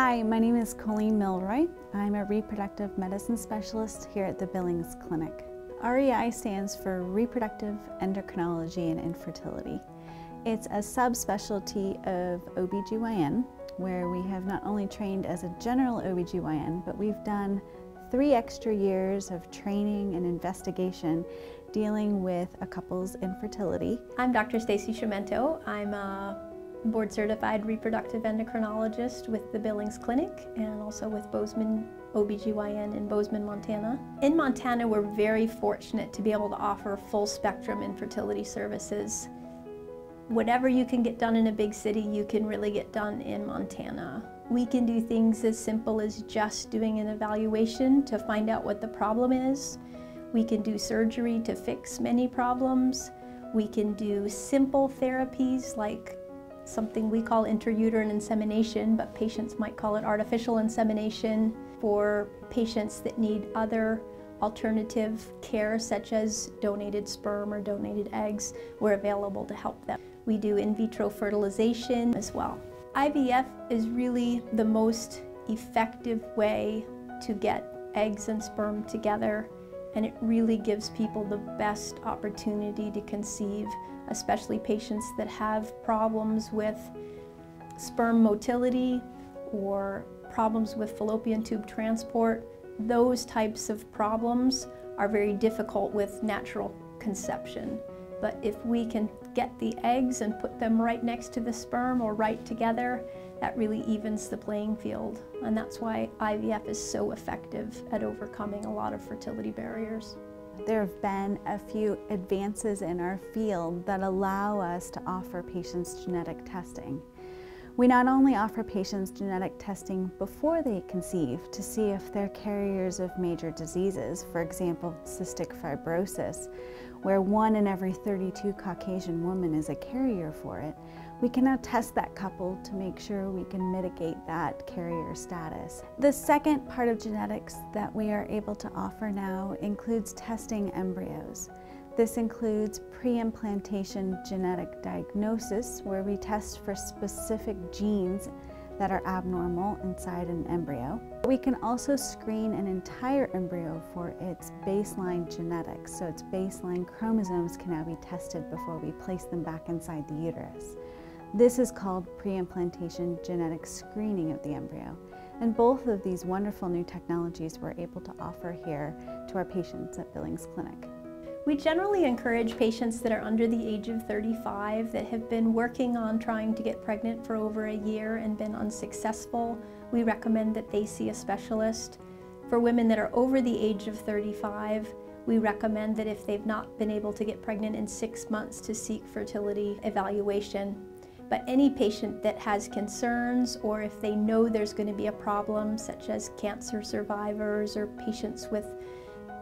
Hi, my name is Colleen Milroy. I'm a reproductive medicine specialist here at the Billings Clinic. REI stands for Reproductive Endocrinology and Infertility. It's a subspecialty of OBGYN where we have not only trained as a general OBGYN, but we've done three extra years of training and investigation dealing with a couple's infertility. I'm Dr. Stacy Shomento. I'm a board certified reproductive endocrinologist with the Billings Clinic and also with Bozeman OBGYN in Bozeman, Montana. In Montana, we're very fortunate to be able to offer full spectrum infertility services. Whatever you can get done in a big city, you can really get done in Montana. We can do things as simple as just doing an evaluation to find out what the problem is. We can do surgery to fix many problems. We can do simple therapies like something we call intrauterine insemination, but patients might call it artificial insemination for patients that need other alternative care such as donated sperm or donated eggs. We're available to help them. We do in vitro fertilization as well. IVF is really the most effective way to get eggs and sperm together and it really gives people the best opportunity to conceive, especially patients that have problems with sperm motility or problems with fallopian tube transport. Those types of problems are very difficult with natural conception. But if we can get the eggs and put them right next to the sperm or right together, that really evens the playing field. And that's why IVF is so effective at overcoming a lot of fertility barriers. There have been a few advances in our field that allow us to offer patients genetic testing. We not only offer patients genetic testing before they conceive to see if they're carriers of major diseases, for example, cystic fibrosis, where one in every 32 Caucasian women is a carrier for it, we can now test that couple to make sure we can mitigate that carrier status. The second part of genetics that we are able to offer now includes testing embryos. This includes pre-implantation genetic diagnosis, where we test for specific genes that are abnormal inside an embryo. We can also screen an entire embryo for its baseline genetics, so its baseline chromosomes can now be tested before we place them back inside the uterus. This is called pre-implantation genetic screening of the embryo. And both of these wonderful new technologies we're able to offer here to our patients at Billings Clinic. We generally encourage patients that are under the age of 35 that have been working on trying to get pregnant for over a year and been unsuccessful. We recommend that they see a specialist. For women that are over the age of 35, we recommend that if they've not been able to get pregnant in six months to seek fertility evaluation. But any patient that has concerns or if they know there's going to be a problem, such as cancer survivors or patients with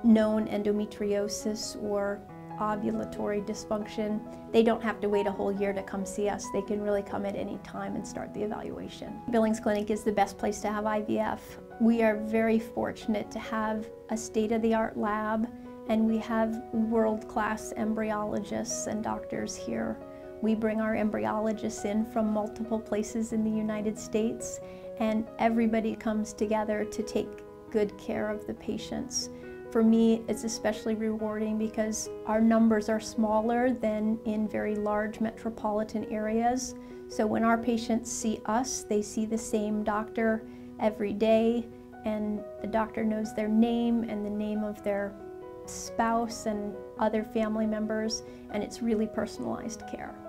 known endometriosis or ovulatory dysfunction, they don't have to wait a whole year to come see us. They can really come at any time and start the evaluation. Billings Clinic is the best place to have IVF. We are very fortunate to have a state-of-the-art lab and we have world-class embryologists and doctors here we bring our embryologists in from multiple places in the United States and everybody comes together to take good care of the patients. For me, it's especially rewarding because our numbers are smaller than in very large metropolitan areas. So when our patients see us, they see the same doctor every day and the doctor knows their name and the name of their spouse and other family members and it's really personalized care.